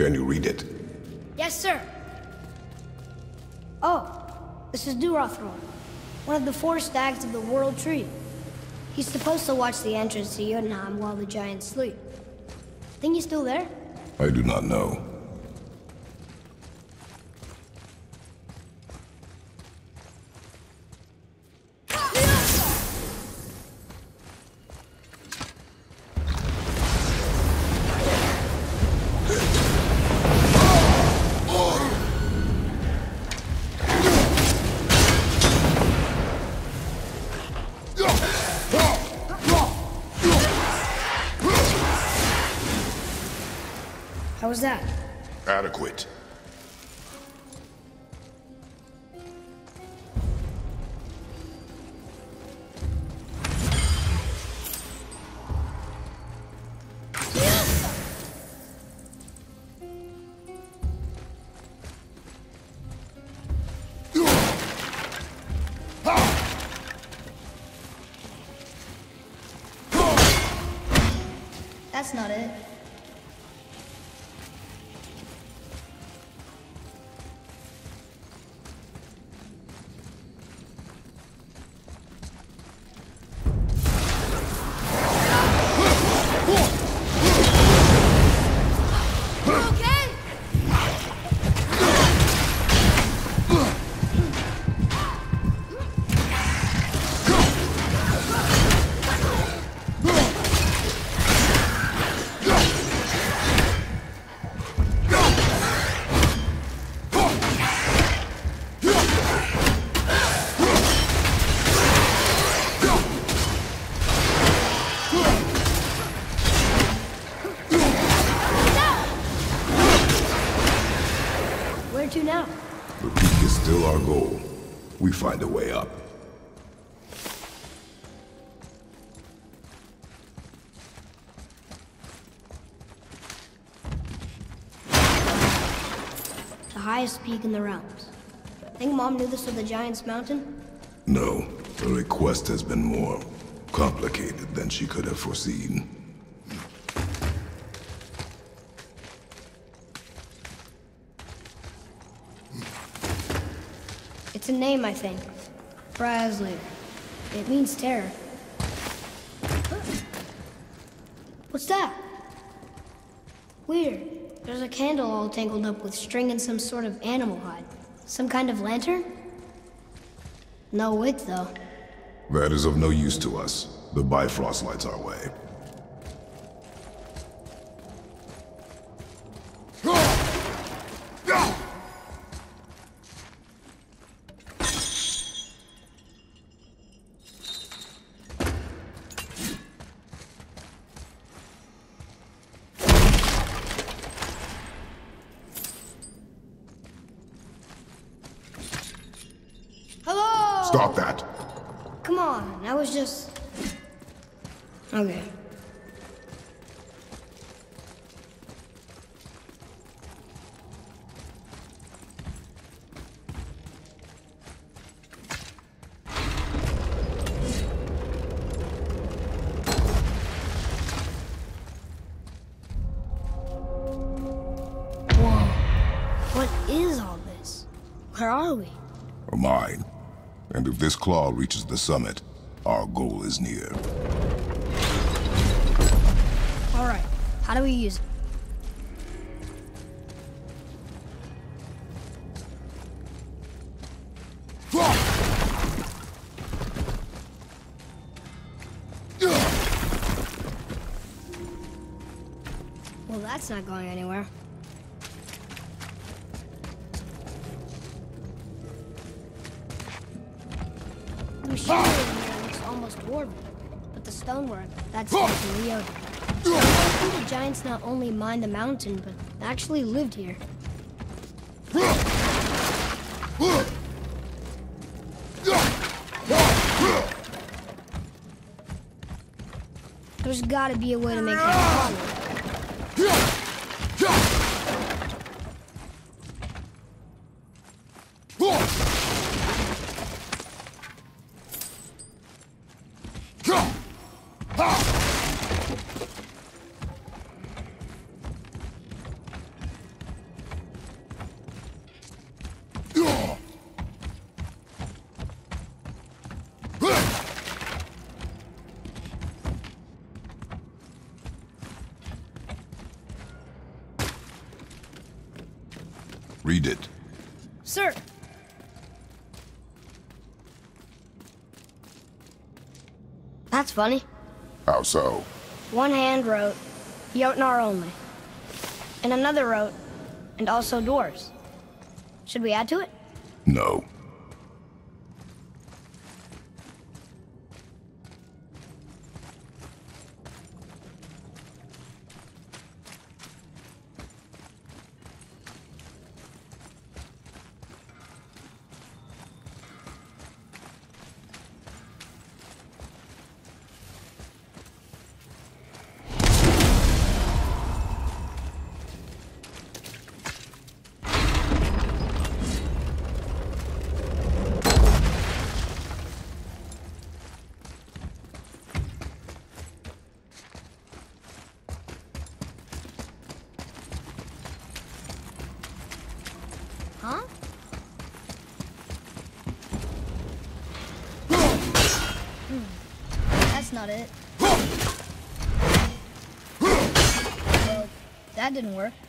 Can you read it? Yes, sir. Oh, this is Durathror, one of the four stags of the World Tree. He's supposed to watch the entrance to Jotunheim while the giants sleep. Think he's still there? I do not know. Was that? Peak in the realms. Think Mom knew this of the Giant's Mountain? No, the request has been more complicated than she could have foreseen. It's a name, I think. Brasley. It means terror. What's that? Weird. There's a candle all tangled up with string and some sort of animal hide. Some kind of lantern? No wick, though. That is of no use to us. The Bifrost lights our way. Stop that! Come on, I was just... Okay. If this claw reaches the summit, our goal is near. All right. How do we use it? Mined the mountain, but actually lived here. There's gotta be a way to make that Read it. Sir. That's funny. How so? One hand wrote, Jotnar only. And another wrote, and also dwarves. Should we add to it? No. Huh? Hmm. That's not it. Well, that didn't work.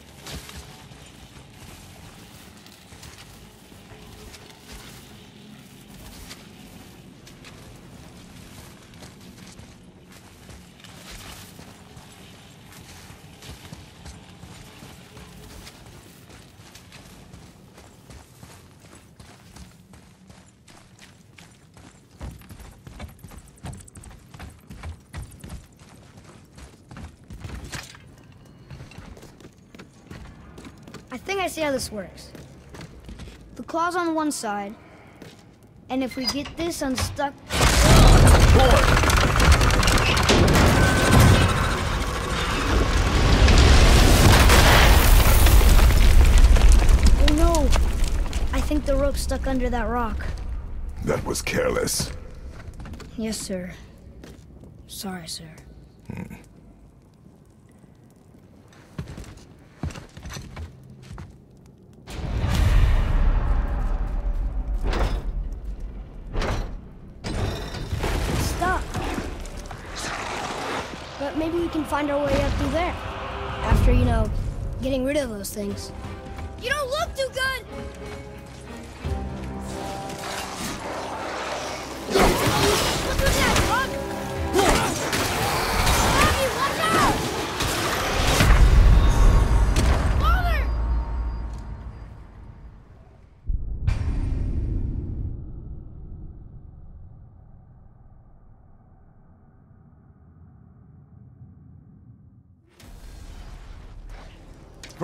I think I see how this works. The claw's on one side, and if we get this unstuck. Oh no! I think the rope's stuck under that rock. That was careless. Yes, sir. Sorry, sir. Find our way up through there. After, you know, getting rid of those things.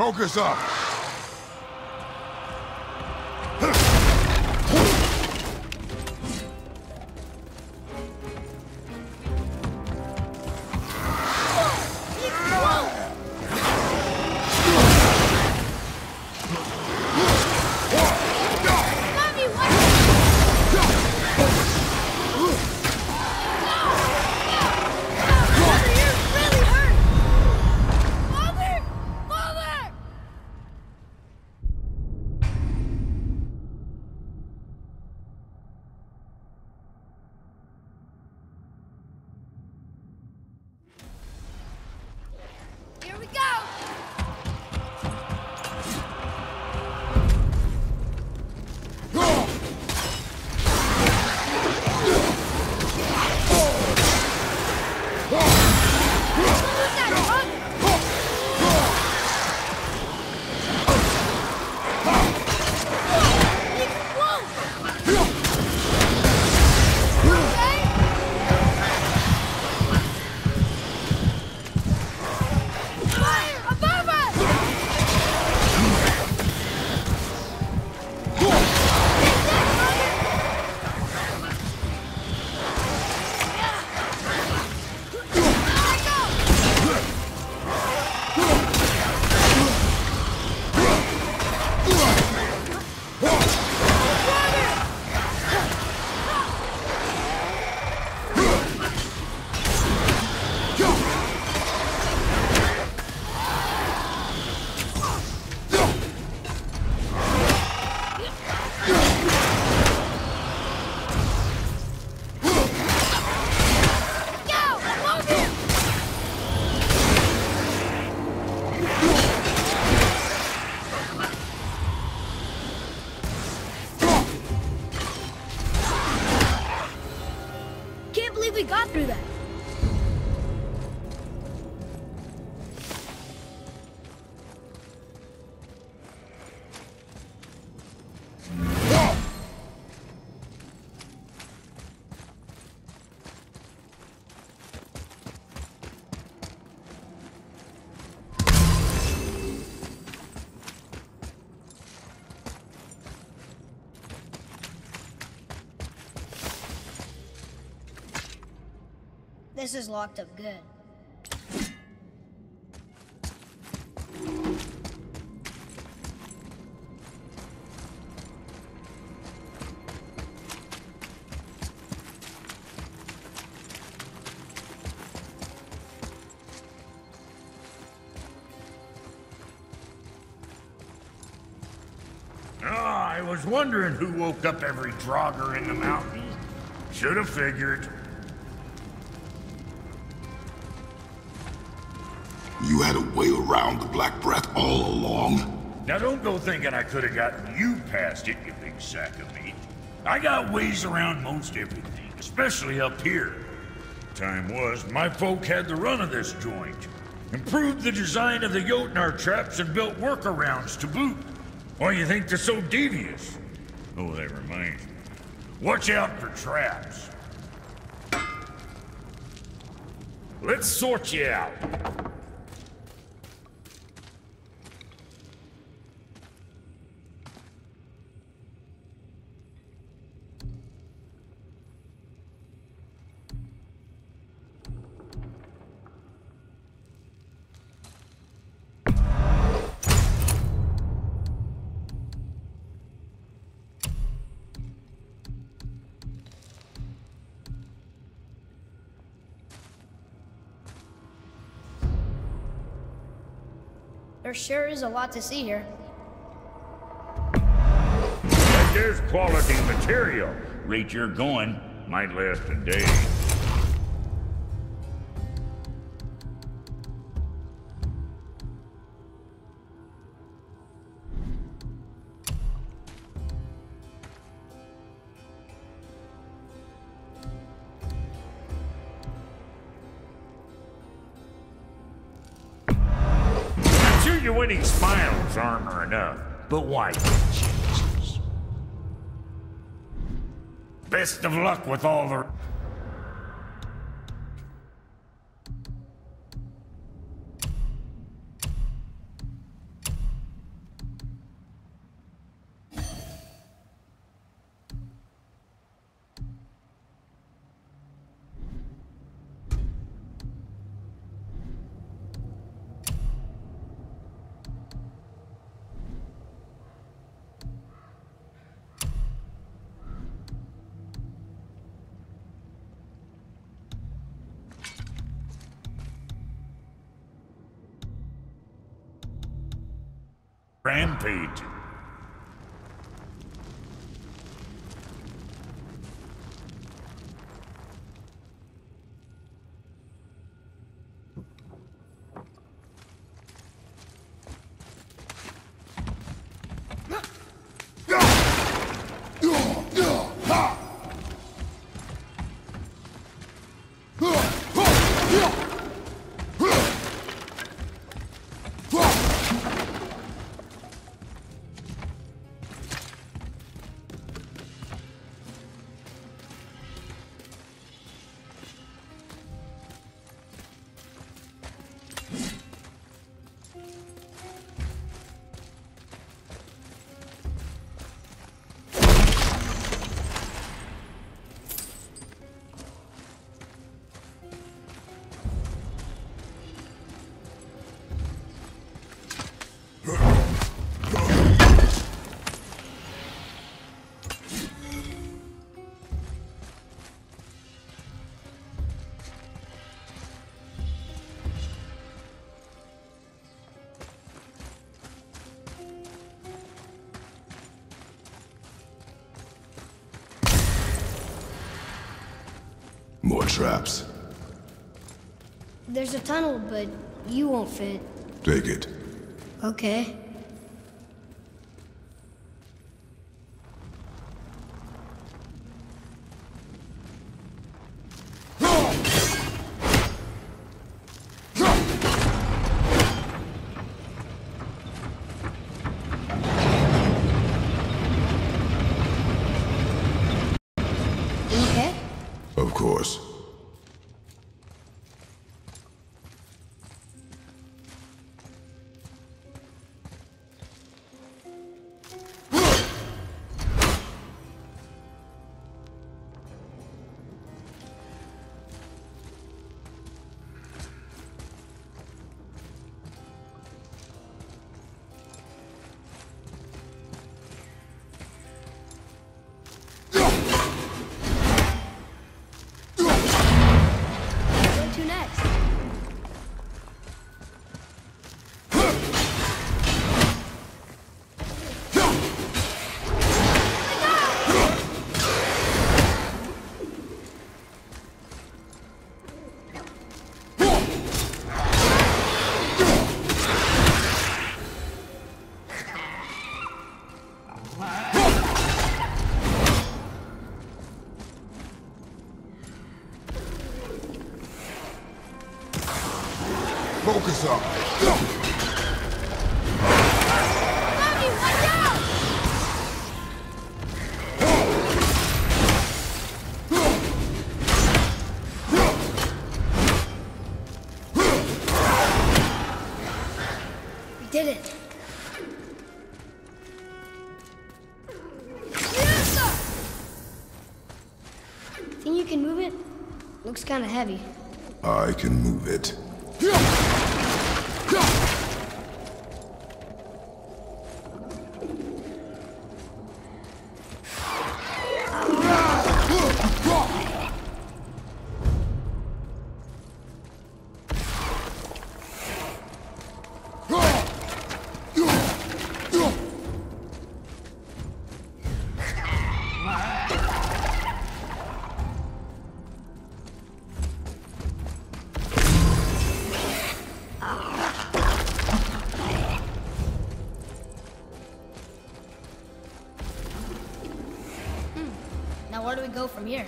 Focus up! This is locked up good. Ah, I was wondering who woke up every draugr in the mountain. Should have figured. You had a way around the Black Breath all along? Now don't go thinking I could have gotten you past it, you big sack of meat. I got ways around most everything, especially up here. Time was, my folk had the run of this joint. Improved the design of the Jotnar traps and built workarounds to boot. Why you think they're so devious? Oh, that reminds. Watch out for traps. Let's sort you out. There sure is a lot to see here. There's quality material. Rate you're going, might last a day. Best of luck with all the... Rampage. Traps. There's a tunnel, but you won't fit. Take it. Okay. Kind of heavy. I can move it. Now where do we go from here?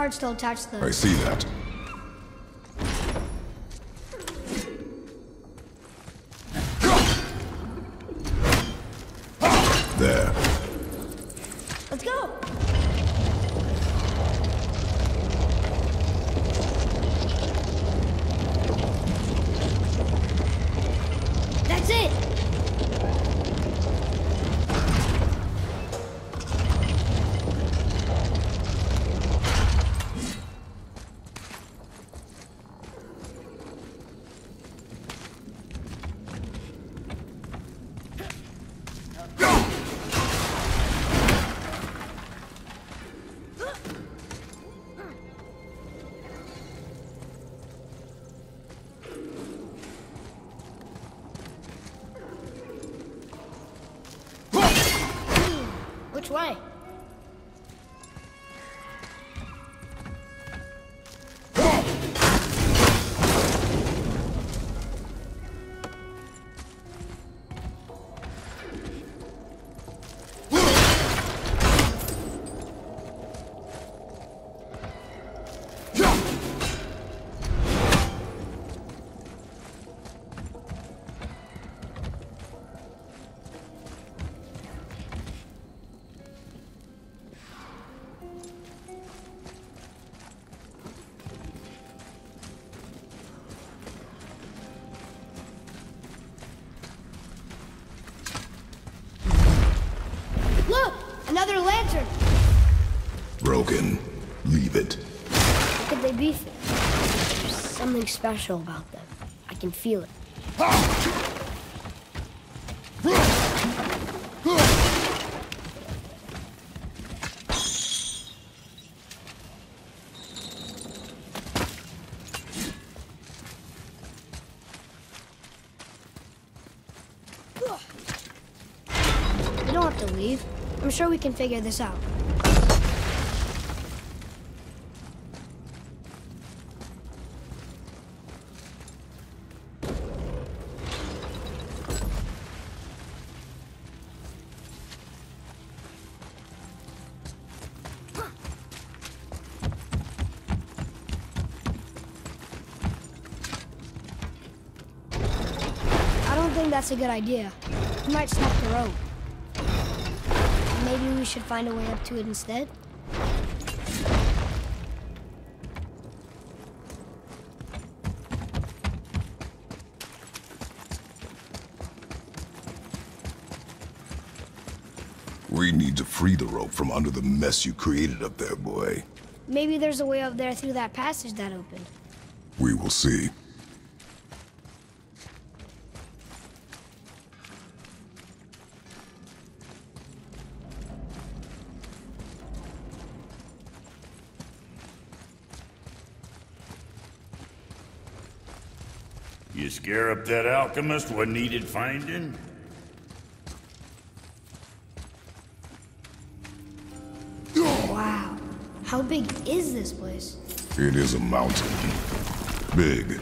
Card's. I see that. Something special about them. I can feel it. We don't have to leave. I'm sure we can figure this out. don't think that's a good idea. We might snap the rope. Maybe we should find a way up to it instead? We need to free the rope from under the mess you created up there, boy. Maybe there's a way up there through that passage that opened. We will see. Scare up that alchemist what needed finding? Wow. How big is this place? It is a mountain. Big.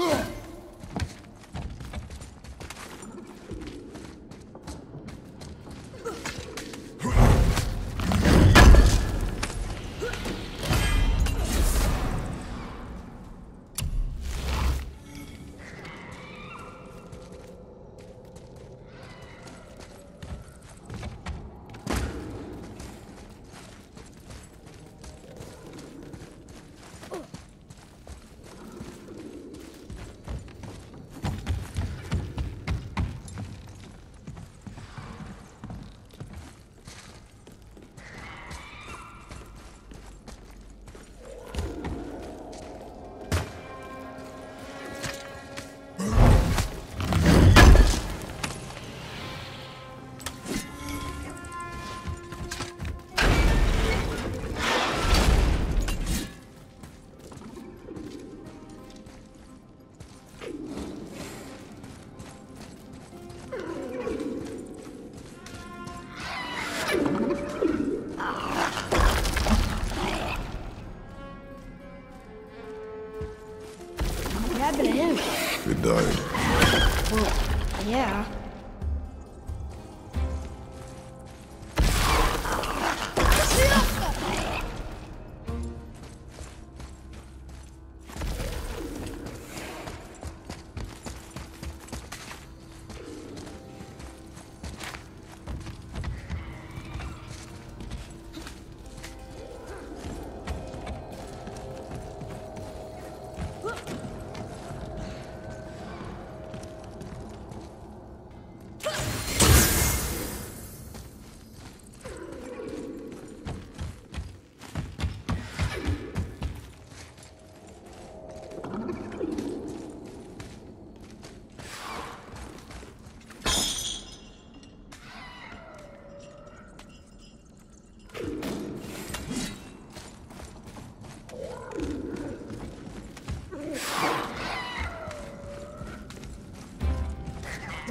What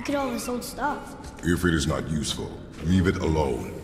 Look at all this old stuff. If it is not useful, leave it alone.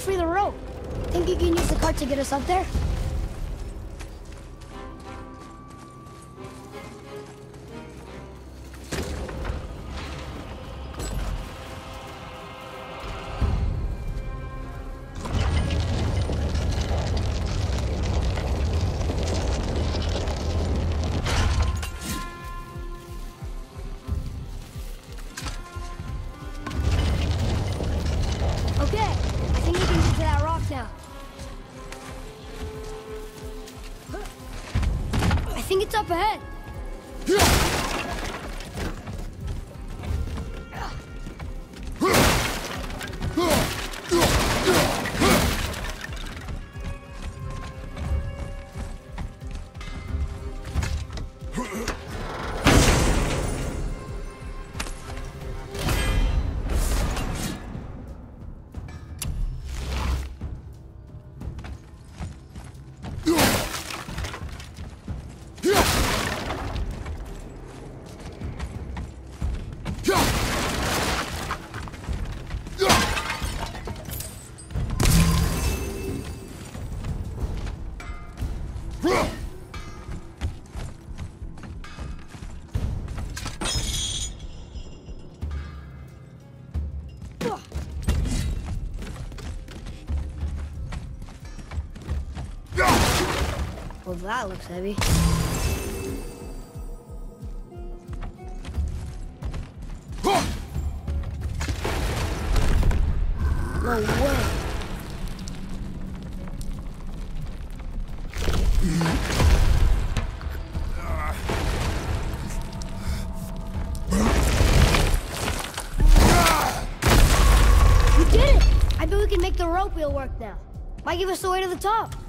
Free the rope. Think you can use the cart to get us up there? Well, that looks heavy. No way. We did it! I bet we can make the rope wheel work now. Might give us the way to the top.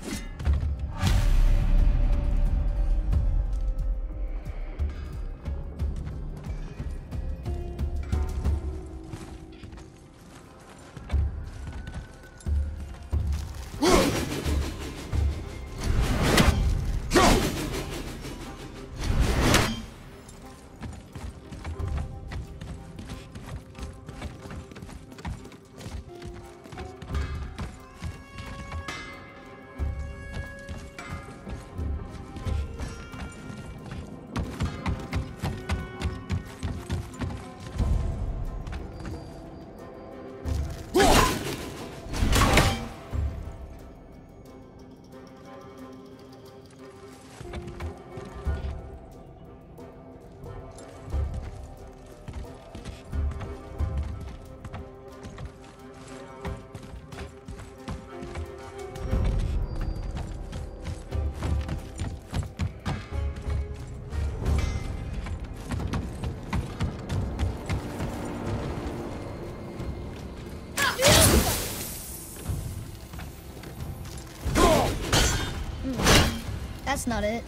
That's not it.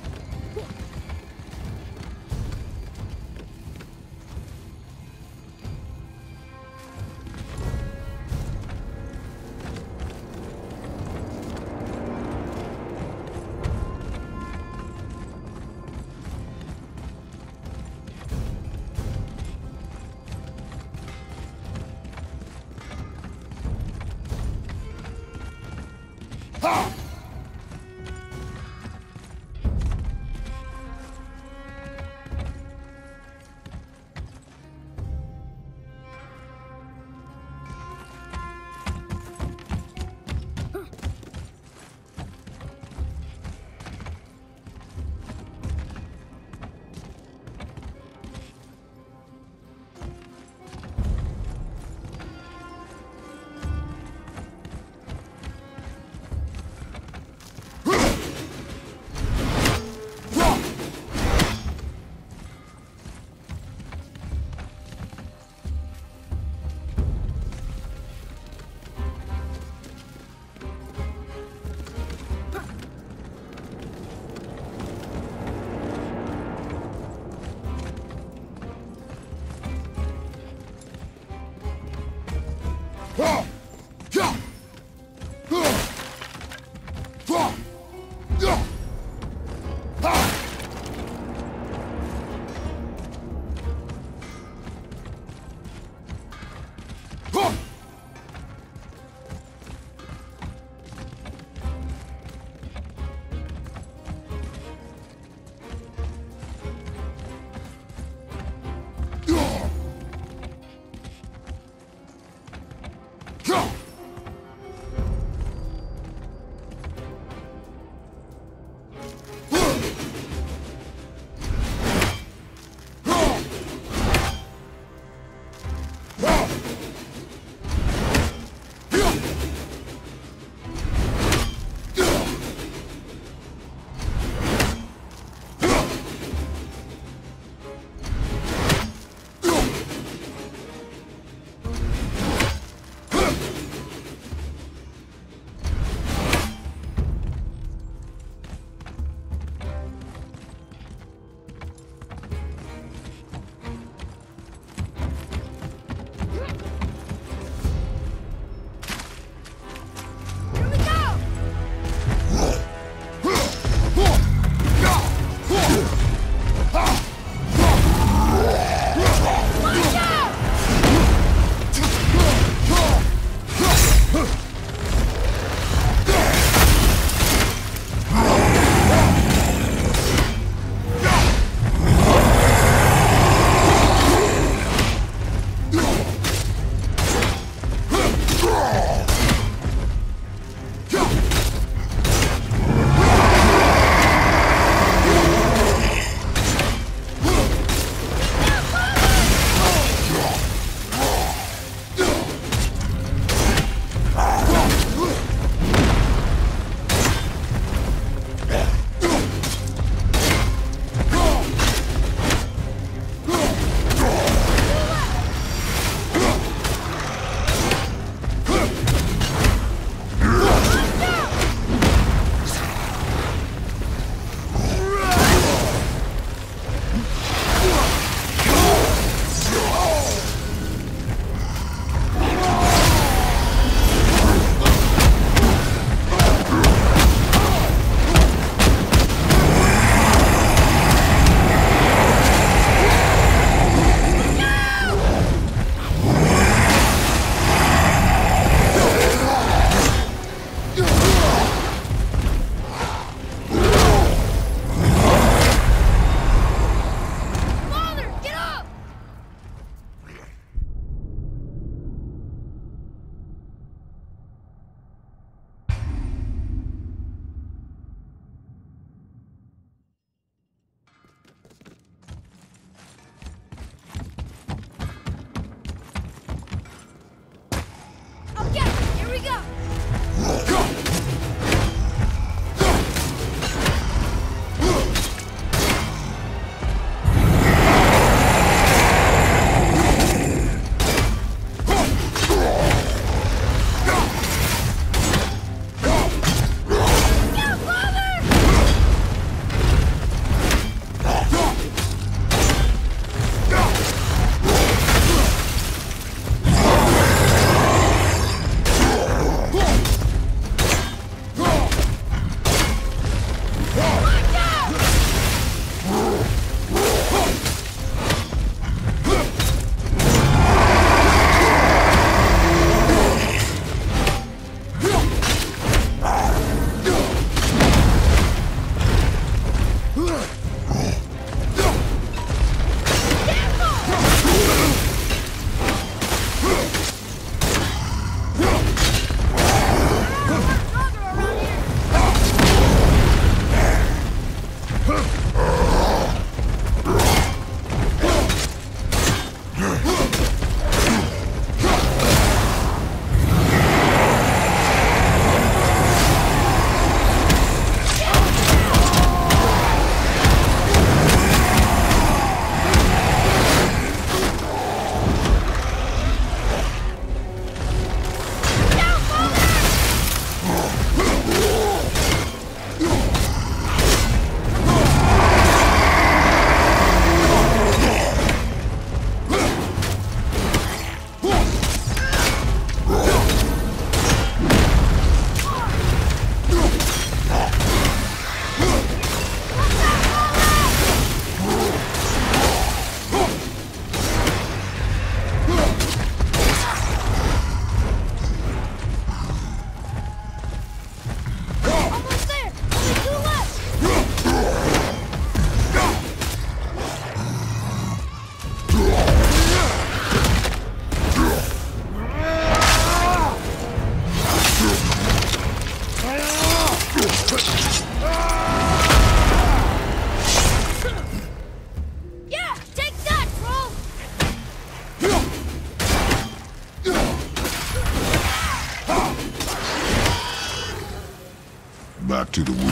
To the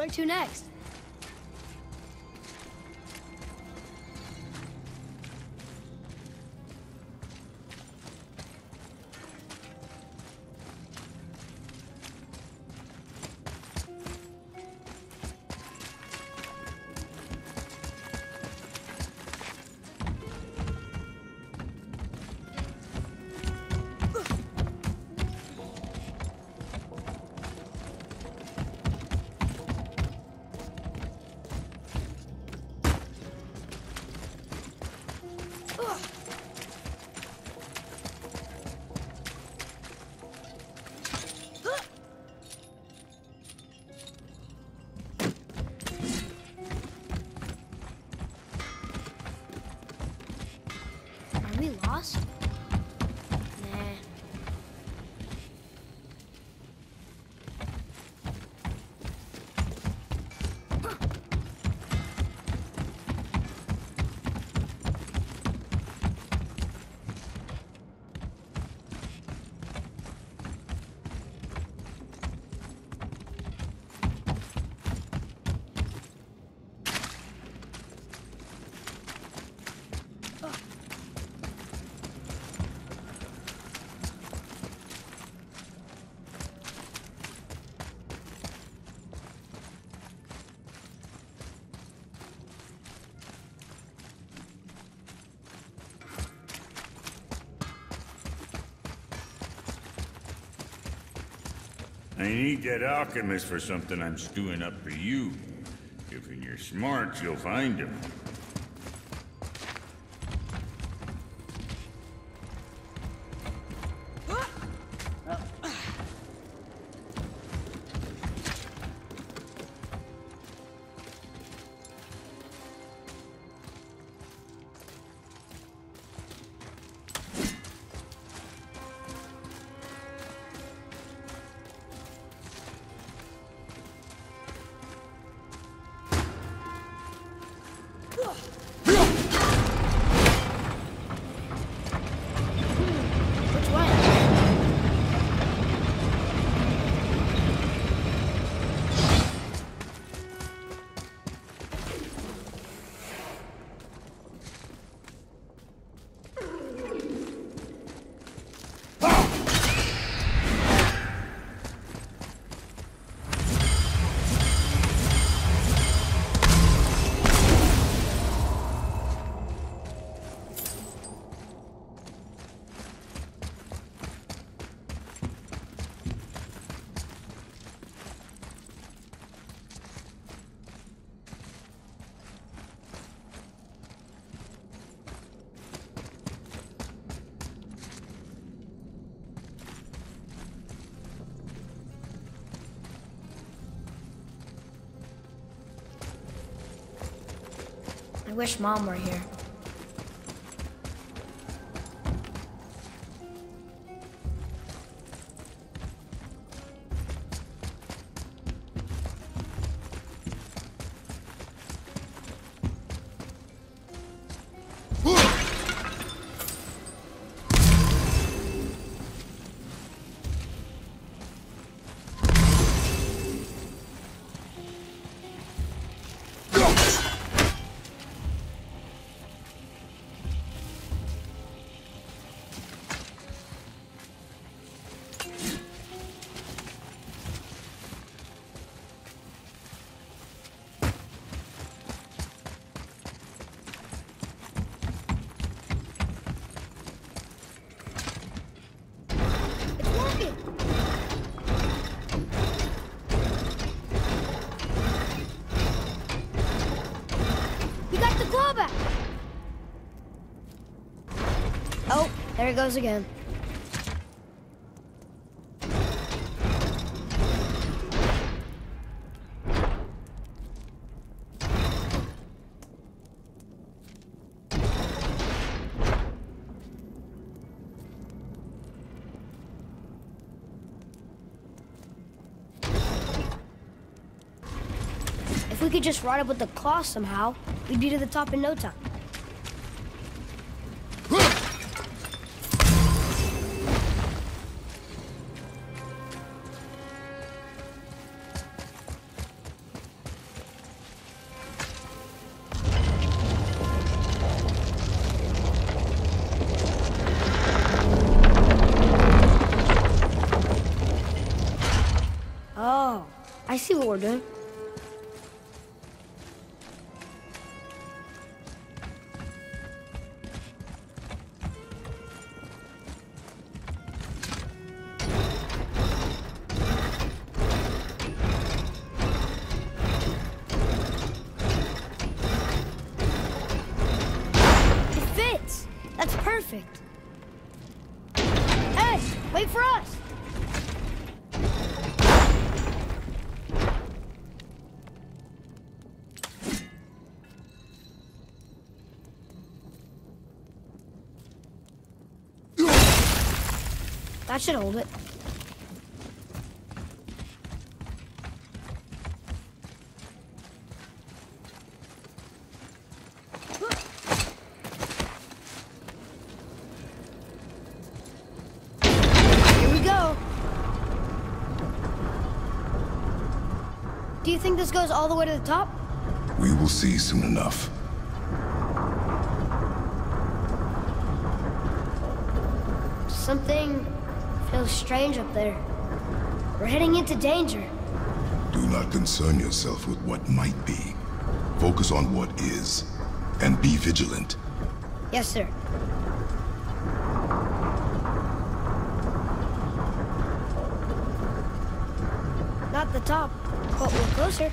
Where to next? I need that alchemist for something I'm stewing up for you. If you're smart, you'll find him. I wish Mom were here. It goes again. If we could just ride up with the claw somehow, we'd be to the top in no time. I should hold it. Here we go. Do you think this goes all the way to the top? We will see soon enough. Something feels strange up there. We're heading into danger. Do not concern yourself with what might be. Focus on what is. And be vigilant. Yes, sir. Not the top, but we're closer.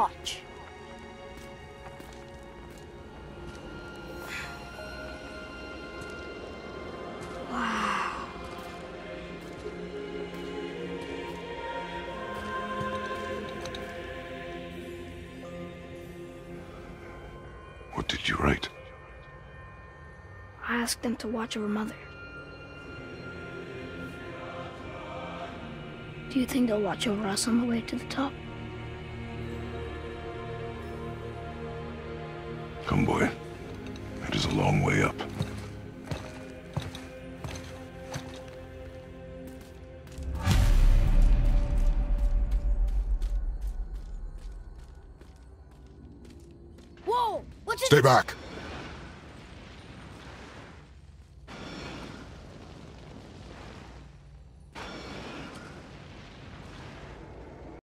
Watch. what did you write? I asked them to watch over Mother. Do you think they'll watch over us on the way to the top?